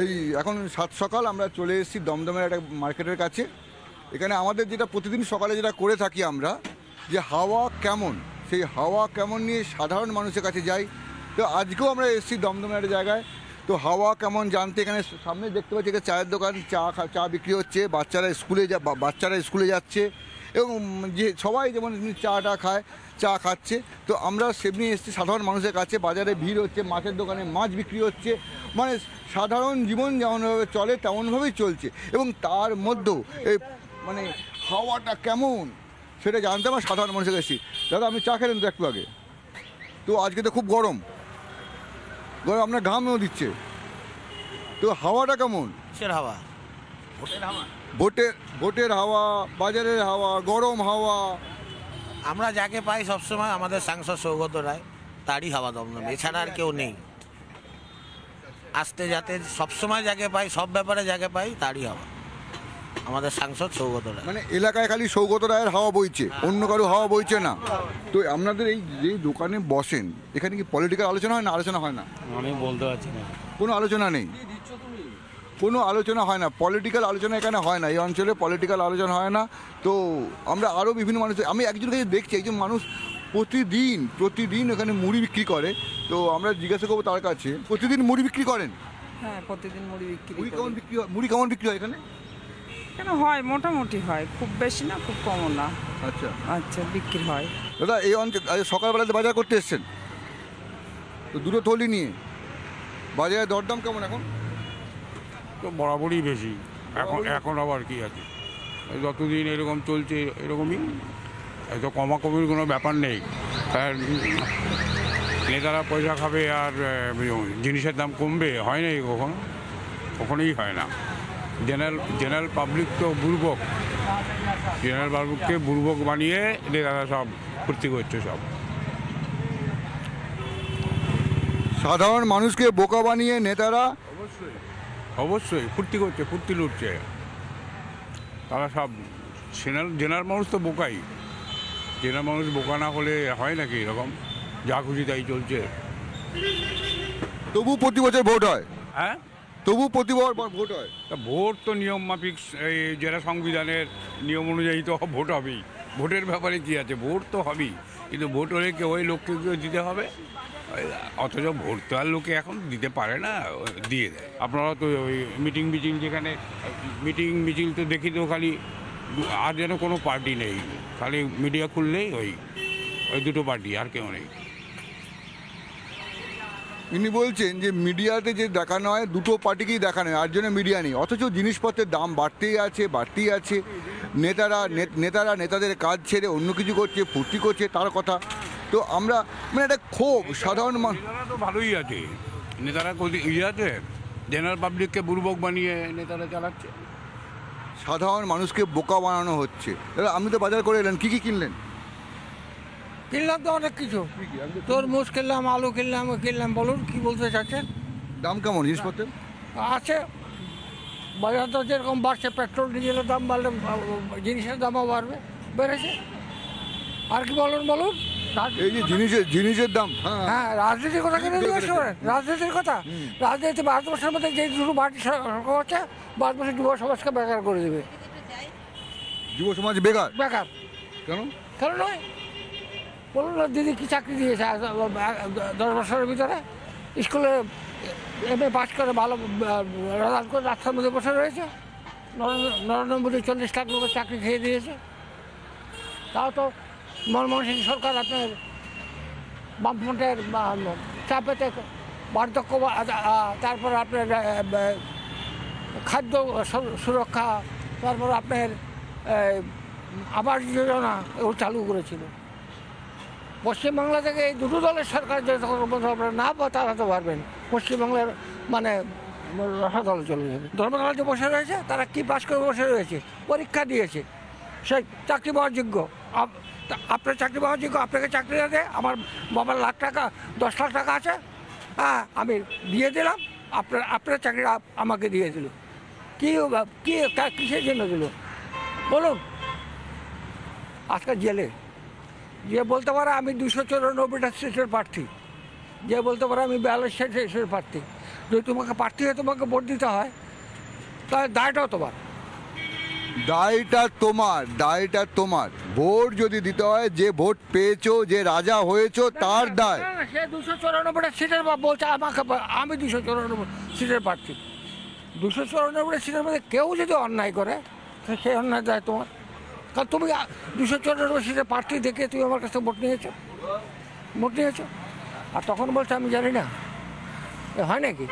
এই এখন সাত সকাল, আমরা চলে এসেছি দমদমের একটা মার্কেটের কাছে। এখানে আমাদের যেটা প্রতিদিন সকালে যেটা করে থাকি আমরা, যে হাওয়া কেমন, সেই হাওয়া কেমন নিয়ে সাধারণ মানুষের কাছে যাই। তো আজকেও আমরা এসেছি দমদমের একটা জায়গায়। তো হাওয়া কেমন জানতে এখানে সামনে দেখতে পাচ্ছি এখানে চায়ের দোকান, চা চা বিক্রি হচ্ছে, বাচ্চারা স্কুলে যা বাচ্চারা স্কুলে যাচ্ছে। এবং যে সবাই যেমন চাটা খায়, চা খাচ্ছে, তো আমরা সেমনি এসেছি সাধারণ মানুষের কাছে। বাজারে ভিড় হচ্ছে, মাছের দোকানে মাছ বিক্রি হচ্ছে মানে সাধারণ জীবন যেমনভাবে চলে, তেমনভাবেই চলছে। এবং তার মধ্যেও এই মানে হাওয়াটা কেমন, সেটা জানতে আমার সাধারণ মানুষের কাছে দাদা, আপনি চা খেলেন তো একটু আগে? তো আজকে তো খুব গরম। গরম, আপনার ঘামও দিচ্ছে? তো হাওয়াটা কেমন? হাওয়া? ভোটের হাওয়া ভোটের ভোটের হাওয়া বাজারের হাওয়া গরম হাওয়া। আমরা যাকে পাই সবসময় আমাদের সাংসদ সৌগত রায় তারই হাওয়া দমদম। এছাড়া আর কেউ নেই। আসতে যাতে সবসময় যাকে পাই সব ব্যাপারে যাকে পাই তারই হাওয়া। আমাদের সাংসদ সৌগত রায়। মানে এলাকায় খালি সৌগত রায়ের হাওয়া বইছে অন্য কারও হাওয়া বইছে না। তো আপনাদের এই যে দোকানে বসেন এখানে কি পলিটিক্যাল আলোচনা হয় না আলোচনা হয় না? আমি বলতে পারছি না। কোনো আলোচনা নেই? কোনো আলোচনা হয় না পলিটিক্যাল আলোচনা এখানে হয় না এই অঞ্চলে পলিটিক্যাল আলোচনা হয় না। তো আমরা আরও বিভিন্ন মানুষ আমি একজন কাছে দেখছি একজন মানুষ প্রতিদিন প্রতিদিন এখানে মুড়ি বিক্রি করে। তো আমরা জিজ্ঞাসা করব তার কাছে প্রতিদিন মুড়ি বিক্রি করেন? হ্যাঁ প্রতিদিন মুড়ি বিক্রি মুড়ি কেমন বিক্রি হয় মুড়ি কেমন বিক্রি হয় এখানে? কেন হয় মোটামুটি হয় খুব বেশি না খুব কমও না। আচ্ছা। আচ্ছা বিক্রি হয়। দাদা এই অঞ্চল সকালবেলাতে বাজার করতে এসছেন? তো দুটো থলি নিয়ে। বাজারে দরদাম কেমন এখন? তো বরাবরই বেশি। এখন এখন আবার কি আছে? যতদিন এরকম চলছে এরকমই। এত কমাকমির কোনো ব্যাপার নেই। আর নেতারা পয়সা খাবে আর জিনিসের দাম কমবে। হয় নাই কখনো? কখনোই হয় না। জেনারেল জেনারেল পাবলিক তো বুর্বক। জেনারেল পাবলিককে বুর্বক বানিয়ে নেতারা সব ফুর্তি করছে সব। সাধারণ মানুষকে বোকা বানিয়ে নেতারা অবশ্যই ফুর্তি করছে ফুর্তি লুটছে। তারা সব জেনারেল জেনার মানুষ তো বোকাই। জেনার মানুষ বোকা না হলে হয় নাকি এরকম? যা খুশি তাই চলছে। তবু প্রতি বছর ভোট হয়। হ্যাঁ? তবু প্রতি বছর ভোট হয়। তা ভোট তো নিয়ম মাফিক এই যেটা সংবিধানের নিয়ম অনুযায়ী তো ভোট হবেই। ভোটের ব্যাপারে কি আছে? ভোট তো হবেই। কিন্তু ভোট হলে কেউ ওই লোককে কেউ দিতে হবে? অথচ ভোট তো আর লোকে এখন দিতে পারে না দিয়ে দেয়। আপনারা তো ওই মিটিং মিছিল যেখানে মিটিং মিছিল তো দেখি তো খালি আর যেন কোনো পার্টি নেই। খালি মিডিয়া খুললেই ওই ওই দুটো পার্টি আর কেউ নেই। ইনি বলছেন যে মিডিয়াতে যে দেখানো হয় দুটো পার্টিকেই দেখানো হয় আর জন্য মিডিয়া নেই। অথচ জিনিসপত্রের দাম বাড়তেই আছে বাড়তেই আছে। নেতারা নেতারা নেতাদের কাজ ছেড়ে অন্য কিছু করছে ফুর্তি করছে তার কথা। তো আমরা মানে একটা ক্ষোভ সাধারণ মানুষ তো ভালোই আছে। নেতারা ইয়ে আছে জেনারেল পাবলিককে বুর্বক বানিয়ে নেতারা চালাচ্ছে। সাধারণ মানুষকে বোকা বানানো হচ্ছে। দাদা আপনি তো বাজার করে এলেন কী কী কিনলেন? কিনলাম তো অনেক কিছু। তোর তরমুজ কিনলাম আলু কিনলাম কিনলাম বলুন কি বলতে চাচ্ছেন? দাম কেমন? জিনিসপত্রের? আছে। বাজার তো যেরকম বাড়ছে পেট্রোল ডিজেলের দাম বাড়লে জিনিসের দামও বাড়বে বেড়েছে। আর কি বলুন বলুন? এই যে জিনিসের জিনিসের দাম হ্যাঁ। হ্যাঁ রাজনীতির কথা কেন জিজ্ঞেস করেন? রাজনীতির কথা? রাজনীতি ভারতবর্ষের মধ্যে যে দুটো পার্টি সরকার হচ্ছে ভারতবর্ষের যুব সমাজকে বেকার করে দেবে। যুব সমাজ বেকার? বেকার। কেন? কেন নয়? বলুন দিদি কি চাকরি দিয়েছে দশ বছরের ভিতরে? স্কুলে এম এ পাস করে ভালো রেজাল্ট করে রাস্তার মধ্যে বসে রয়েছে। নরেন্দ্র- মোদী চল্লিশ লাখ লোকের চাকরি খেয়ে দিয়েছে। তাও তো মনমোহন সিং সরকার আপনার বামফ্রন্টের চাপেতে বার্ধক্য তারপর আপনার খাদ্য সুরক্ষা, তারপর আপনার আবাস যোজনা, এগুলো চালু করেছিল। পশ্চিমবাংলা থেকে এই দুটো দলের সরকার পর্যন্ত আপনারা না বাতাতে পারবেন। পশ্চিমবাংলার মানে রসাতলে চলে যাবে। ধর্মতলা যে বসে রয়েছে, তারা কি পাস করে বসে রয়েছে? পরীক্ষা দিয়েছে। সে চাকরি পাওয়ার যোগ্য। আপ- আপনার চাকরি পাওয়ার যোগ্য, আপনাকে চাকরি দেয় আমার বাবার লাখ টাকা, দশ লাখ টাকা আছে। হ্যাঁ আমি দিয়ে দিলাম। আপনার আপনার চাকরিটা আমাকে দিয়ে দিল। কী কী কিসের জন্য দিল? বলুন। আজকে জেলে। যে বলতে পারে আমি দুশো চুরানব্বইটা সিটের প্রার্থী। যে বলতে পারে আমি বিয়াল্লিশ সিটের প্রার্থী। যদি তোমাকে প্রার্থী হয়ে তোমাকে ভোট দিতে হয় তাহলে দায়টাও তোমার। দায়টা তোমার দায়টা তোমার। ভোট যদি দিতে হয় যে ভোট পেয়েছ যে রাজা হয়েছো তার দায়। সে দুশো চুরানব্বইটা সিটের বলছে আমাকে আমি দুশো চুরানব্বই সিটের প্রার্থী। দুশো চুরানব্বইটা সিটের মধ্যে কেউ যদি অন্যায় করে সে অন্যায় দায় তোমার। কারণ তুমি দুশো সিটের প্রার্থী দেখে তুমি আমার কাছে ভোট নিয়েছো। ভোট নিয়েছো। আর তখন বলছে, আমি জানি না। হয় নাকি?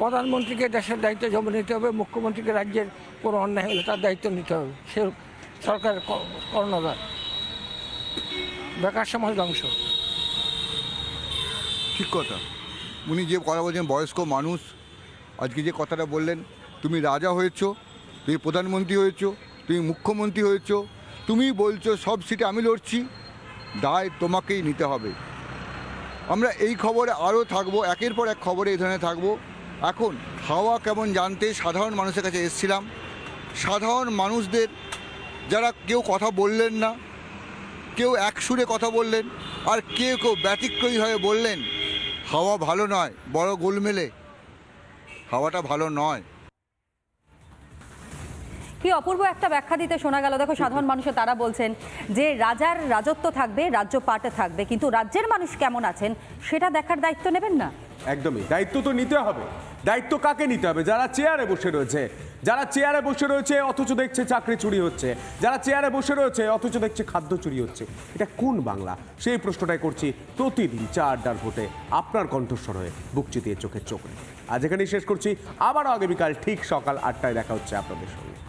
প্রধানমন্ত্রীকে দেশের দায়িত্ব জমা নিতে হবে, মুখ্যমন্ত্রীকে রাজ্যের কোনো অন্যায় হলে তার দায়িত্ব নিতে হবে। সে সরকারের কর্ণধার। বেকার সমাজ ধ্বংস। ঠিক কথা। উনি যে কথা বলছেন, বয়স্ক মানুষ, আজকে যে কথাটা বললেন, তুমি রাজা হয়েছো, তুমি প্রধানমন্ত্রী হয়েছো তুমি মুখ্যমন্ত্রী হয়েছ তুমি বলছো, সব সিটে আমি লড়ছি। দায় তোমাকেই নিতে হবে। আমরা এই খবরে আরও থাকব, একের পর এক খবরে এই ধরনের থাকব। এখন হাওয়া কেমন জানতে সাধারণ মানুষের কাছে এসেছিলাম। সাধারণ মানুষদের, যারা কেউ কথা বললেন না, কেউ এক সুরে কথা বললেন, আর কেউ কেউ ব্যতিক্রয়ী হয়ে বললেন, হাওয়া ভালো নয়, বড় গোলমেলে। হাওয়াটা ভালো নয়। কি অপূর্ব একটা ব্যাখ্যা দিতে শোনা গেল। দেখো, সাধারণ মানুষের তারা বলছেন যে রাজার রাজত্ব থাকবে, রাজ্য পাটে থাকবে, কিন্তু রাজ্যের মানুষ কেমন আছেন সেটা দেখার দায়িত্ব নেবেন না? একদমই। দায়িত্ব তো নিতে হবে। দায়িত্ব কাকে নিতে হবে? যারা চেয়ারে বসে রয়েছে, যারা চেয়ারে বসে রয়েছে, অথচ দেখছে চাকরি চুরি হচ্ছে, যারা চেয়ারে বসে রয়েছে, অথচ দেখছে খাদ্য চুরি হচ্ছে। এটা কোন বাংলা? সেই প্রশ্নটাই করছি প্রতিদিন চা আড্ডার ভোটে আপনার কণ্ঠস্বর হয়ে বুক চিতিয়ে চোখের চোখ আজ এখানেই শেষ করছি। আবারও আগামীকাল ঠিক সকাল আটটায় দেখা হচ্ছে আপনাদের সঙ্গে।